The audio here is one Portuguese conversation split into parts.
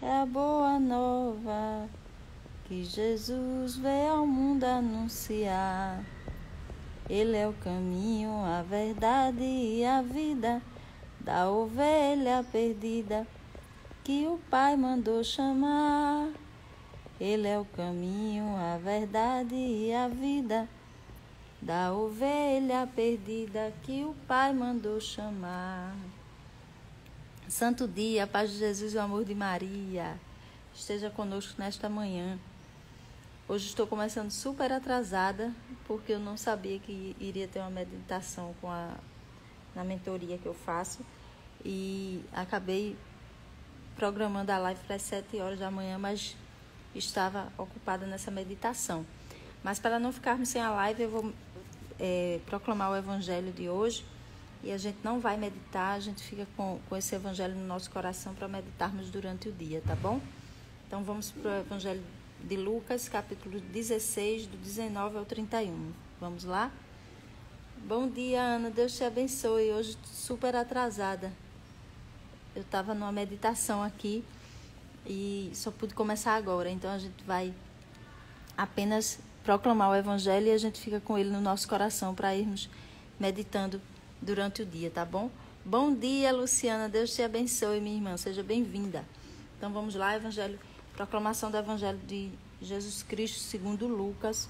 é a boa nova que Jesus veio ao mundo anunciar. Ele é o caminho, a verdade e a vida da ovelha perdida que o Pai mandou chamar. Ele é o caminho, a verdade e a vida da ovelha perdida que o Pai mandou chamar. Santo dia, a paz de Jesus e o amor de Maria esteja conosco nesta manhã. Hoje estou começando super atrasada, porque eu não sabia que iria ter uma meditação com a, na mentoria que eu faço e acabei programando a live para as 7 horas da manhã, mas estava ocupada nessa meditação. Mas para não ficarmos sem a live, eu vou é, proclamar o evangelho de hoje e a gente não vai meditar, a gente fica com, com esse evangelho no nosso coração para meditarmos durante o dia, tá bom? Então vamos para o evangelho de Lucas, capítulo 16, do 19 ao 31. Vamos lá? Bom dia, Ana. Deus te abençoe. Hoje super atrasada. Eu estava numa meditação aqui e só pude começar agora. Então a gente vai apenas proclamar o evangelho e a gente fica com ele no nosso coração para irmos meditando durante o dia, tá bom? Bom dia, Luciana. Deus te abençoe, minha irmã. Seja bem-vinda. Então vamos lá, evangelho, proclamação do evangelho de Jesus Cristo segundo Lucas.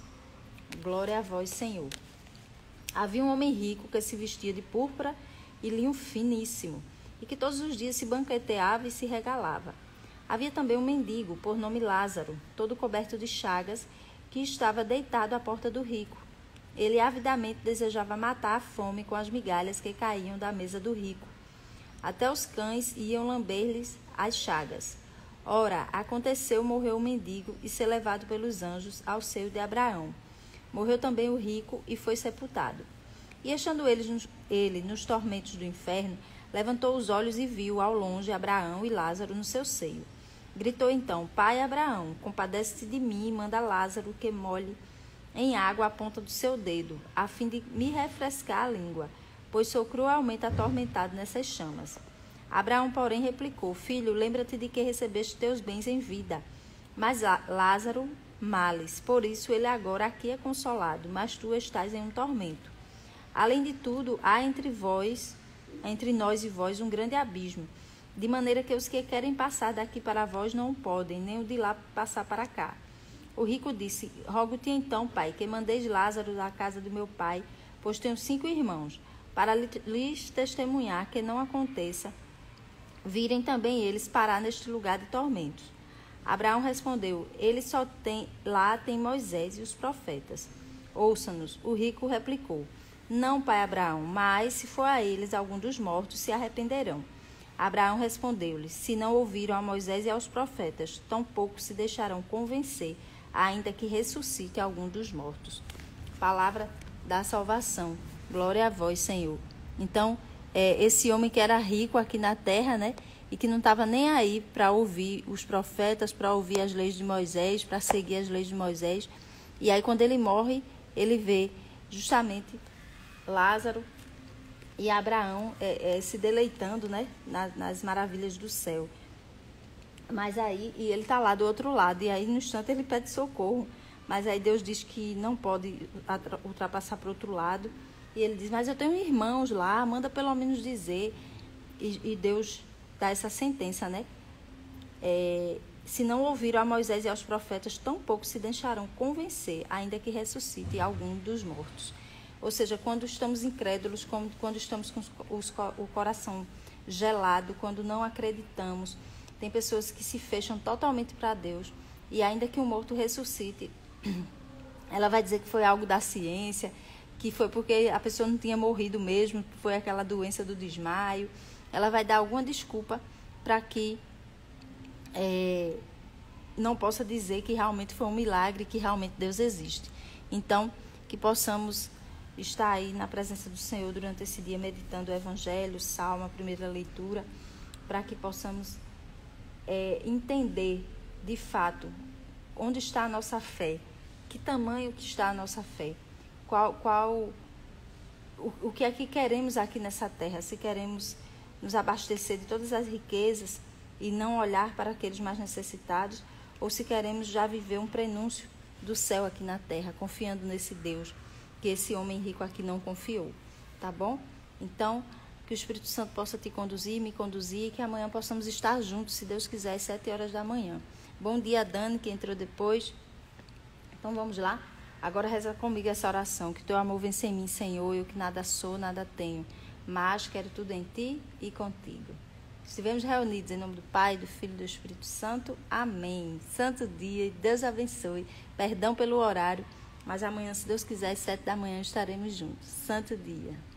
Glória a vós, Senhor. Havia um homem rico que se vestia de púrpura e linho finíssimo, e que todos os dias se banqueteava e se regalava. Havia também um mendigo, por nome Lázaro, todo coberto de chagas, que estava deitado à porta do rico. Ele avidamente desejava matar a fome com as migalhas que caíam da mesa do rico. Até os cães iam lamber-lhes as chagas. Ora, aconteceu morreu o mendigo e ser levado pelos anjos ao seio de Abraão. Morreu também o rico e foi sepultado. E achando ele nos, ele nos tormentos do inferno, levantou os olhos e viu ao longe Abraão e Lázaro no seu seio. Gritou então: Pai Abraão, compadece-te de mim e manda Lázaro que molhe em água a ponta do seu dedo, a fim de me refrescar a língua, pois sou cruelmente atormentado nessas chamas. Abraão, porém, replicou: Filho, lembra-te de que recebeste teus bens em vida, mas Lázaro males. Por isso ele agora aqui é consolado, mas tu estás em um tormento. Além de tudo, há entre vós, entre nós e vós, um grande abismo, de maneira que os que querem passar daqui para vós não podem, nem o de lá passar para cá. O rico disse: Rogo-te então, pai, que mandeis Lázaro da casa do meu pai, pois tenho cinco irmãos, para lhes testemunhar que não aconteça, virem também eles parar neste lugar de tormentos. Abraão respondeu: Ele só tem lá tem Moisés e os profetas. Ouça-nos. O rico replicou: Não, pai Abraão, mas se for a eles algum dos mortos, se arrependerão. Abraão respondeu-lhe: Se não ouviram a Moisés e aos profetas, tampouco se deixarão convencer ainda que ressuscite algum dos mortos. Palavra da salvação. Glória a vós, Senhor. Então, é, esse homem que era rico aqui na terra, né? E que não estava nem aí para ouvir os profetas, para ouvir as leis de Moisés, para seguir as leis de Moisés. E aí, quando ele morre, ele vê justamente Lázaro e Abraão é, é, se deleitando né, nas, nas maravilhas do céu. Mas aí, e ele está lá do outro lado, e aí no instante ele pede socorro. Mas aí Deus diz que não pode ultrapassar para o outro lado. E ele diz: Mas eu tenho irmãos lá, manda pelo menos dizer. E, e Deus dá essa sentença, né? É, se não ouviram a Moisés e aos profetas, tampouco se deixarão convencer, ainda que ressuscite algum dos mortos. Ou seja, quando estamos incrédulos, quando estamos com o coração gelado, quando não acreditamos tem pessoas que se fecham totalmente para Deus e ainda que o morto ressuscite, ela vai dizer que foi algo da ciência, que foi porque a pessoa não tinha morrido mesmo, foi aquela doença do desmaio. Ela vai dar alguma desculpa para que é, não possa dizer que realmente foi um milagre, que realmente Deus existe. Então, que possamos estar aí na presença do Senhor durante esse dia, meditando o Evangelho, Salmo, a primeira leitura, para que possamos é, entender de fato onde está a nossa fé, que tamanho que está a nossa fé, qual, qual o, o que é que queremos aqui nessa terra, se queremos nos abastecer de todas as riquezas e não olhar para aqueles mais necessitados, ou se queremos já viver um prenúncio do céu aqui na terra, confiando nesse Deus que esse homem rico aqui não confiou, tá bom? Então, que o Espírito Santo possa te conduzir, me conduzir que amanhã possamos estar juntos, se Deus quiser, às sete horas da manhã. Bom dia, Dani, que entrou depois. Então vamos lá? Agora reza comigo essa oração. Que teu amor vence em mim, Senhor, eu que nada sou, nada tenho, mas quero tudo em ti e contigo. Estivemos reunidos em nome do Pai, do Filho e do Espírito Santo. Amém. Santo dia e Deus abençoe. Perdão pelo horário, mas amanhã, se Deus quiser, às sete da manhã estaremos juntos. Santo dia.